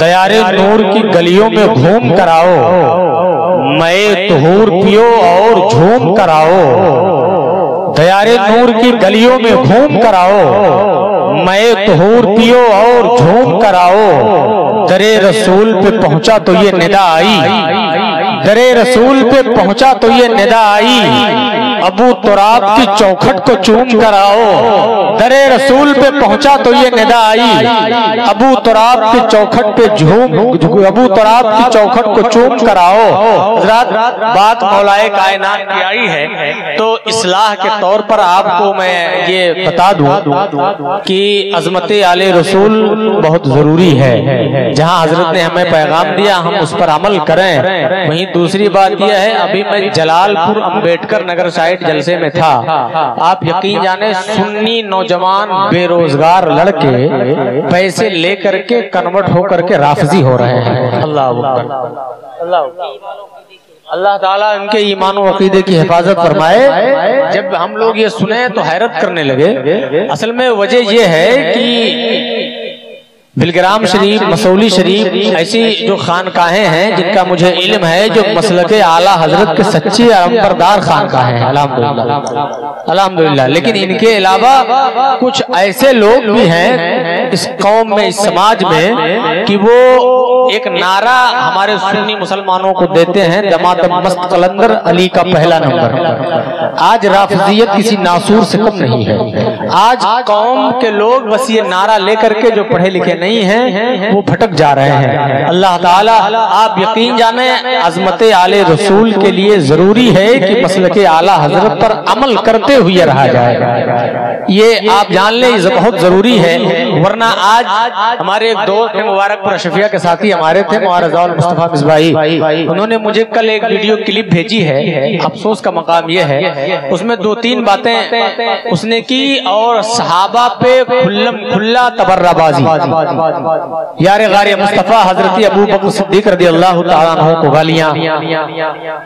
दयारे नूर की गलियों में घूम कर आओ मैं तहूर पियो और झूम कर आओ दयारे नूर की गलियों में घूम कर आओ मैं तहूर पियो और झूम कर आओ दरे रसूल पे पहुँचा तो ये निदा आई। दरे रसूल पे पहुँचा तो ये निदा आई। अबू तुराब की चौखट को चूम कर आओ। दरे रसूल पे पहुँचा तो ये निदा आई। अबू तुराब की चौखट पे झूम अबू तुराब की चौखट को चूम कर आओ। बात मौलाए कायनात की आई है। तो इसलाह के तौर पर आपको मैं ये बता दूँ कि अजमत आले रसूल बहुत ज़रूरी है। जहाँ हज़रत ने हमें पैगाम दिया, हम उस पर अमल करें। वहीं दूसरी बात यह है, अभी मैं जलालपुर अंबेडकर नगर साइड जलसे में था। आप यकीन जाने सुन्नी नौजवान बेरोजगार लड़के पैसे लेकर के कन्वर्ट होकर के राफजी हो रहे हैं। अल्लाह अल्लाह अल्लाह ताला इनके ईमान अकीदे की हिफाजत फरमाए। जब हम लोग ये सुने तो हैरत करने लगे। असल में वजह यह है कि बिलग्राम शरीफ मसौली शरीफ ऐसी जो खानकाहें हैं जिनका मुझे इल्म है जो मसल के आला हज़रत के सच्चे अंबरदार खानकाहें हैं। अलहमदुल्ला अलहमदुल्ला लेकिन इनके अलावा कुछ ऐसे लोग भी हैं इस कौम में, इस समाज में कि वो एक नारा हमारे सुन्नी मुसलमानों को देते हैं दमादम मस्त कलंदर अली का पहला नंबर। आज राफजियत किसी नासूर से कम नहीं है। आज कौम के लोग बस ये नारा लेकर के जो पढ़े लिखे नहीं हैं, वो भटक जा रहे हैं। अल्लाह ताला, आप यकीन जाने, अजमत आले रसूल के लिए ज़रूरी है कि मसल के आला हज़रत पर अमल करते हुए रहा जाए। ये आप जान ले बहुत ज़रूरी है, वरना आज हमारे एक दोस्त मुबारकपुर शफिया के साथी हमारे थे मुस्तफ़ा मिसबाई उन्होंने मुझे कल एक वीडियो क्लिप भेजी है, अफसोस का मकाम यह है, उसमें दो तीन बातें उसने की और सहाबा पे खुल्लम, खुल्ला तबर्राबाजी। यार गार मुस्तफ़ा, हज़रत अबू बकर सिद्दीक रदी अल्लाह को गालियाँ,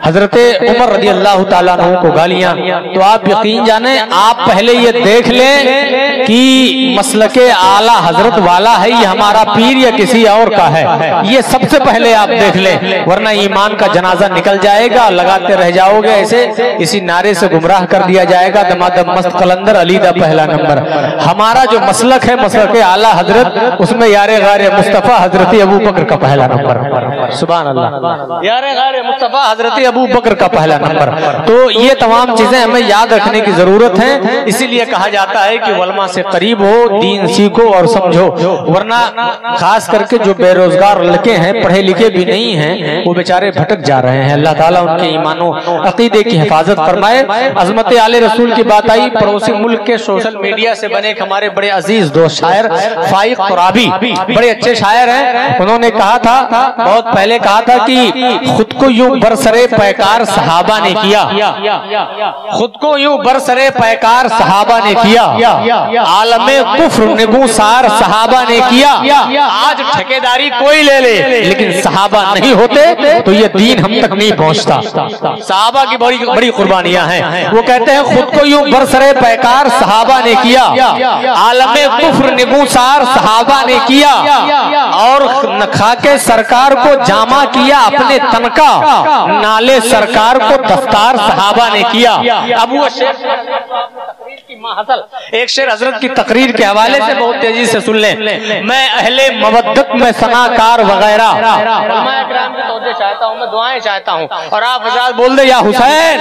हज़रत उमर रदी अल्लाह तआला को गालियाँ। तो आप यकीन जाने, आप पहले ये देख लें कि मसल के आला हज़रत वाला है ये हमारा पीर या किसी और का है। ये सबसे पहले आप देख लें वरना ईमान का जनाजा निकल जाएगा लगाते रह जाओगे ऐसे इसी नारे से गुमराह कर दिया जाएगा दमादम मस्त कलंदर अली का पहला नंबर। हमारा जो मसलक है मसलक आला हज़रत उसमें यारे गारे मुस्तफ़ा हज़रत अबू बकर का पहला नंबर। सुबह अल्लाह यारे गारे मुस्तफ़ा हज़रत अबू बकर का पहला नंबर। तो ये तमाम चीज़ें हमें याद रखने की ज़रूरत है। इसीलिए कहा जाता है कि वलमा से करीब हो दीन सीखो और समझो, वरना खास करके जो बेरोजगार लड़के हैं, पढ़े लिखे भी नहीं हैं, वो बेचारे भटक जा रहे हैं। अल्लाह ताला उनके ईमानों, अकीदे की हिफाजत फरमाए। अजमत आले रसूल की बात आई, पड़ोसी मुल्क के सोशल मीडिया से बने हमारे बड़े अज़ीज़ दोस्त शायर, फाइक कुराबी, बड़े अच्छे शायर हैं। उन्होंने कहा था, बहुत पहले कहा था कि खुद को यूँ बरसरे पैकार सहाबा ने किया। खुद को यूँ बरसरे पैकार सहाबा ने किया। आलम कुफ्र निगुसार सहाबा ने किया। आज ठेकेदारी कोई ले ले लेकिन सहाबा नहीं होते तो ये दीन हम तक नहीं पहुँचता। सहाबा की बड़ी बड़ी कुर्बानियाँ हैं। वो कहते हैं खुद को यूँ बरसरे पैकार सहाबा ने किया। आलम कुफ्र निगुसार सहाबा ने किया। और खा के सरकार को जामा किया अपने तन का नाले सरकार को दफ्तार सहाबा ने किया। अब वो एक शेर हज़रत की तकरीर के हवाले से बहुत तेज़ी से सुन लें। मैं अहले मवद्दत में सनाकार वगैरह। मैं दुआएँ चाहता हूँ और आप हज़रत बोल दे, या हुसैन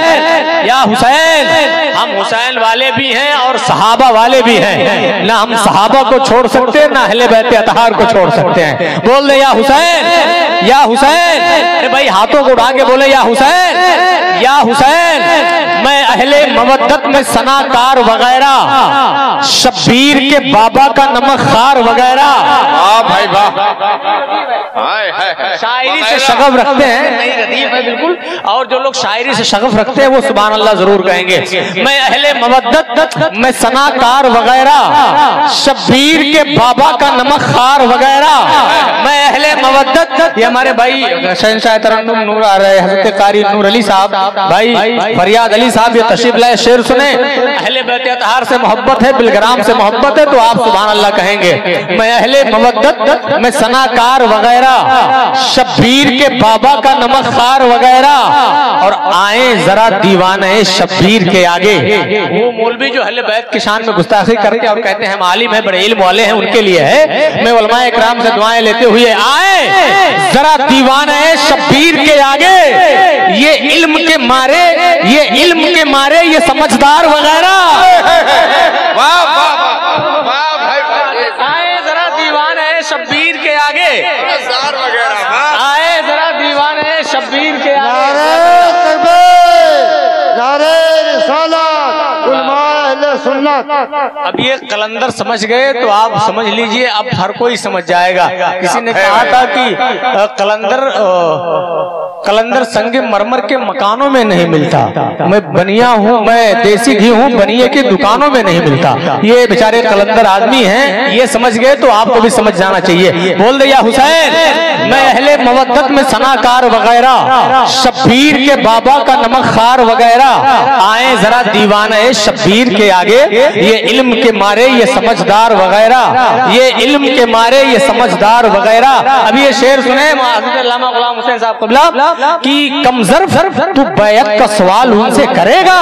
या हुसैन, हम हुसैन वाले भी हैं और सहाबा वाले भी हैं। ना हम सहाबा को छोड़ सकते हैं ना अहले बहते अतहार को छोड़ सकते हैं। बोल दे, या हुसैन या हुसैन। अरे भाई, हाथों को उठा के बोले, या हुसैन या हुसैन। मैं अहले मवद्दत में सनाकार वगैरह। शब्बीर के बाबा का नमक खार वगैरह। वाह भाई वाह। शायरी से शगफ रखते हैं। नहीं रदीफ है बिल्कुल। और जो लोग शायरी से शगफ रखते हैं वो सुबह अल्लाह ज़रूर कहेंगे। मैं अहले मवद्दत में सनाकार वगैरह शब्बीर के बाबा का नमक खार वगैरह। मैं अहले मवद्दत ये हमारे भाई शहनशाह तरन्नुम नूर आ रहे हज़रत कारी नूर अली साहब। भाई फरियाद अली साहब ये तशरीफ़ लाए शेर सुने। अहले बैत अतहार से मोहब्बत है, बिलग्राम से मोहब्बत है तो आप सुबह अल्लाह कहेंगे, मैं अहले मवद्दत, मैं सनाकार वगैरह, शब्बीर के बाबा का नमस्कार वगैरह, और आए जरा दीवाने शब्बीर के आगे। वो मौलवी जो अहले बैत की शान में गुस्ताखी करके और कहते हैं, हम आलिम है, बड़े इल्म वाले हैं, उनके लिए है। मैं उलमाए कराम से दुआएँ लेते हुए आए, जरा दीवान शब्बीर के आगे। ये इल्म के मारे, ये इल्म के मारे, ये समझदार वगैरह। वाह वाह वाह वाह भाई आए जरा दीवान है शब्बीर के आगे। वगैरह आए जरा दीवान है शब्बीर के आगे। नारे रिसालत उलमा अहले सुन्नत। अब ये कलंदर समझ गए तो आप समझ लीजिए अब हर कोई समझ जाएगा। किसी ने कहा था कि कलंदर कलंदर संगे मरमर के मकानों में नहीं मिलता। मैं बनिया हूँ, मैं देसी घी हूँ बनिए की दुकानों में नहीं मिलता। ये बेचारे कलंदर आदमी हैं, ये समझ गए तो आपको भी समझ जाना चाहिए। बोल दिया हुसैन, मैं अहले मवद्दत में सनाकार वगैरह, शब्बीर के बाबा का नमक खार वगैरह आए जरा दीवाना शब्बीर के आगे, ये इल्म के मारे, ये समझदार वगैरह, ये इल्म के मारे, ये समझदार वगैरह। अभी ये शेर सुने कि कमजर, तू बैत का सवाल उनसे करेगा।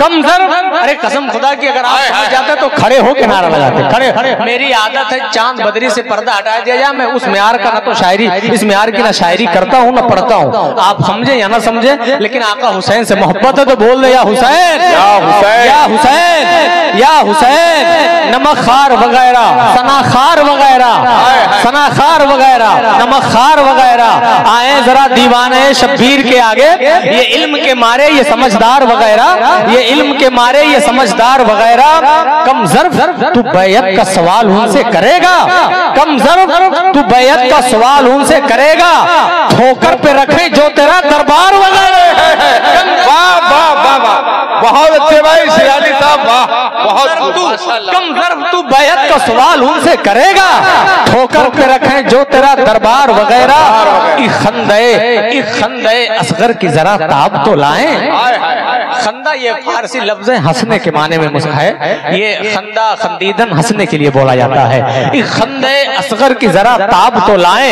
कमजर। अरे कसम खुदा की अगर आप समझ जाते तो खड़े हो के नारा लगाते खड़े। खड़े मेरी आदत है चाँद बदरी से पर्दा हटा दिया जाए मैं उस म्यार का ना तो शायरी इस म्यार की ना शायरी करता हूँ ना पढ़ता हूँ। आप समझे या ना समझे लेकिन आका हुसैन से मोहब्बत है तो बोल दे या हुसैन। या हुसैन। या हुसैन। या हुसैन। नमक खार वगैरह। सनाखार वगैरह। सनाखार वगैरह। नमक खार वगैरह। आए जरा दीवाने शब्बीर के आगे। ये इल्म के मारे ये समझदार वगैरह। ये इल्म के मारे ये समझदार वगैरह कम जर्फ तू बैत का सवाल उनसे करेगा। कम जर्फ तू बैत का सवाल उनसे करेगा। ठोकर पे रखे जो तेरा दरबार वगैरह वाह वाह वाह वाह। बहुत अच्छे भाई शिरानी साहब वाह बहुत तू। कम जर्फ तू बैत का सवाल उनसे करेगा। ठोकर पे रखे जो तेरा दरबार वगैरह। खंदे खंदे असगर की जरा ताब तो लाएँ। हाय हाय हाय। खंदा ये फारसी लफ्ज है हंसने के माने में है। ये खंदा खंदीदन हंसने के लिए बोला जाता है। खंदे असगर की जरा ताब तो लाए।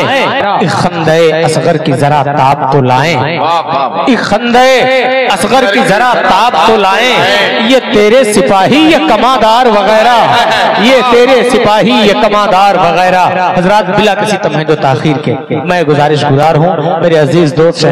खंदे असगर की जरा ताब तो लाएँ। खंदे असगर की जरा ताब तो लाएँ। ये तेरे सिपाही, ये कमादार वगैरह। ये तेरे सिपाही, ये कमादार वगैरह। हज़रत बिला किसी तमहद ताखीर के। मैं गुजारिश गुजार हूँ। मेरे अज़ीज़ दोस्त